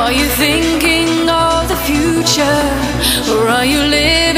Are you thinking of the future or are you living?